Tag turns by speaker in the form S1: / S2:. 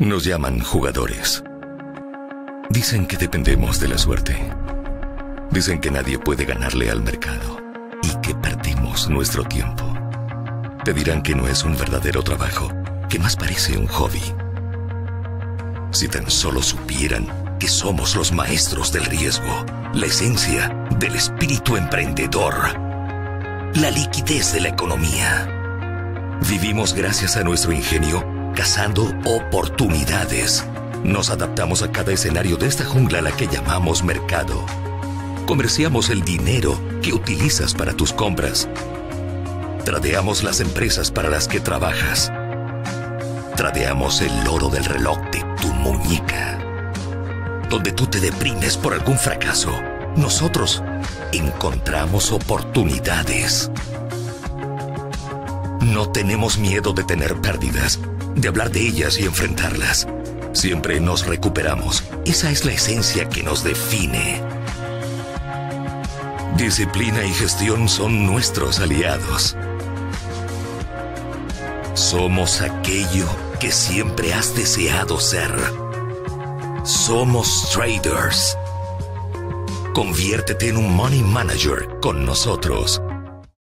S1: Nos llaman jugadores. Dicen que dependemos de la suerte. Dicen que nadie puede ganarle al mercado y que perdimos nuestro tiempo. Te dirán que no es un verdadero trabajo, que más parece un hobby. Si tan solo supieran que somos los maestros del riesgo, la esencia del espíritu emprendedor, la liquidez de la economía. Vivimos gracias a nuestro ingenio, cazando oportunidades. Nos adaptamos a cada escenario de esta jungla a la que llamamos mercado. Comerciamos el dinero que utilizas para tus compras. Tradeamos las empresas para las que trabajas. Tradeamos el oro del reloj de tu muñeca. Donde tú te deprimes por algún fracaso, nosotros encontramos oportunidades. No tenemos miedo de tener pérdidas, de hablar de ellas y enfrentarlas. Siempre nos recuperamos. Esa es la esencia que nos define. Disciplina y gestión son nuestros aliados. Somos aquello que siempre has deseado ser. Somos traders. Conviértete en un money manager con nosotros.